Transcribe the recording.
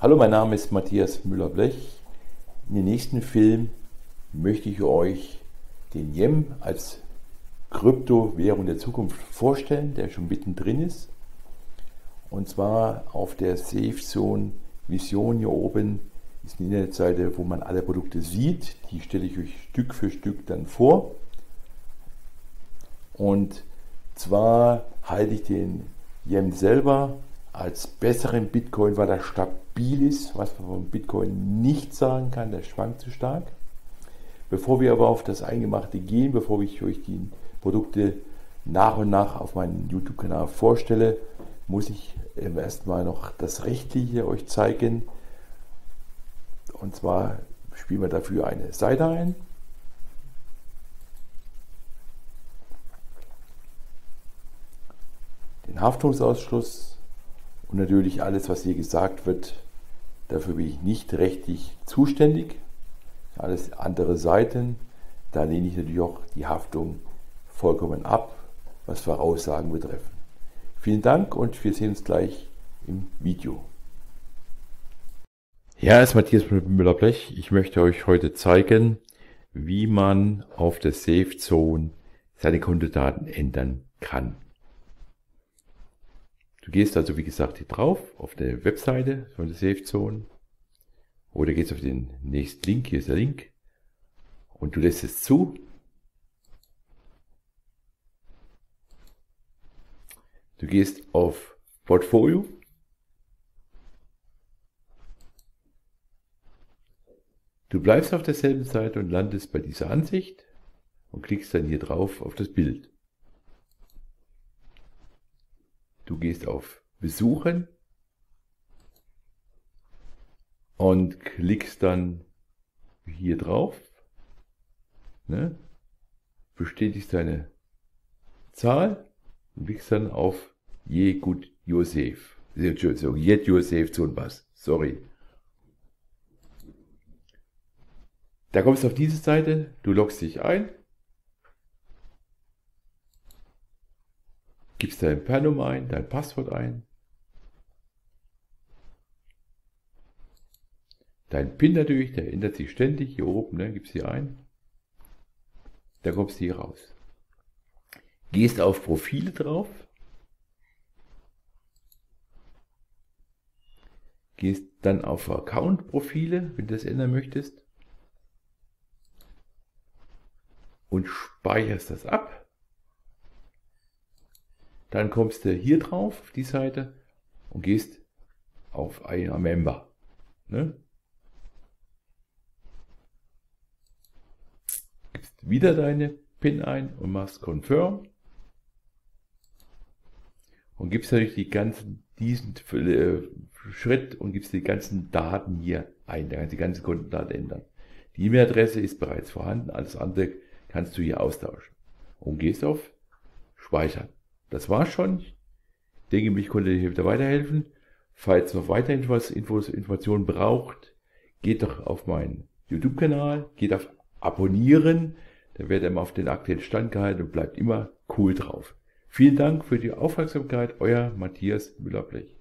Hallo, mein Name ist Matthias Müller-Blech. In dem nächsten Film möchte ich euch den Yen als Kryptowährung der Zukunft vorstellen, der schon mittendrin ist. Und zwar auf der SafeZone Vision hier oben ist eine Internetseite, wo man alle Produkte sieht. Die stelle ich euch Stück für Stück dann vor. Und zwar halte ich den Yen selber als besseren Bitcoin, weil er stabil ist, was man vom Bitcoin nicht sagen kann, der schwankt zu stark. Bevor wir aber auf das Eingemachte gehen, bevor ich euch die Produkte nach und nach auf meinem YouTube-Kanal vorstelle, muss ich erstmal noch das Rechtliche euch zeigen. Und zwar spielen wir dafür eine Seite ein. Den Haftungsausschluss und natürlich alles, was hier gesagt wird, dafür bin ich nicht rechtlich zuständig. Alles andere Seiten, da lehne ich natürlich auch die Haftung vollkommen ab, was Voraussagen betreffen. Vielen Dank und wir sehen uns gleich im Video. Ja, es ist Matthias Müller-Blech. Ich möchte euch heute zeigen, wie man auf der Safe Zone seine Kontodaten ändern kann. Du gehst also, wie gesagt, hier drauf auf der Webseite von der Safe Zone oder gehst auf den nächsten Link, hier ist der Link und du lässt es zu. Du gehst auf Portfolio Du bleibst auf derselben Seite und landest bei dieser Ansicht und klickst dann hier drauf auf das Bild. Du gehst auf Besuchen und klickst dann hier drauf, ne? bestätigst deine Zahl und klickst dann auf Je gut Josef. Entschuldigung, Jet Josef zu was. Sorry. Da kommst du auf diese Seite, du loggst dich ein gibst dein PAN-Nummer ein, dein Passwort ein, dein PIN natürlich, der ändert sich ständig, hier oben, ne, gibst hier ein, da kommst du hier raus. Gehst auf Profile drauf, gehst dann auf Account-Profile, wenn du das ändern möchtest, und speicherst das ab. Dann kommst du hier drauf, auf die Seite, und gehst auf einer Member. Ne? Gibst wieder deine PIN ein und machst Confirm. Und gibst natürlich die ganzen, diesen äh, Schritt und gibst die ganzen Daten hier ein. Da kannst du die ganzen Kundendaten ändern. Die E-Mail-Adresse ist bereits vorhanden, alles andere kannst du hier austauschen. Und gehst auf Speichern. Das war's schon. Ich denke, ich konnte dir wieder weiterhelfen. Falls noch weitere Infos, Infos, Informationen braucht, geht doch auf meinen YouTube-Kanal, geht auf Abonnieren, da werdet ihr immer auf den aktuellen Stand gehalten und bleibt immer cool drauf. Vielen Dank für die Aufmerksamkeit, euer Matthias Müller-Blech.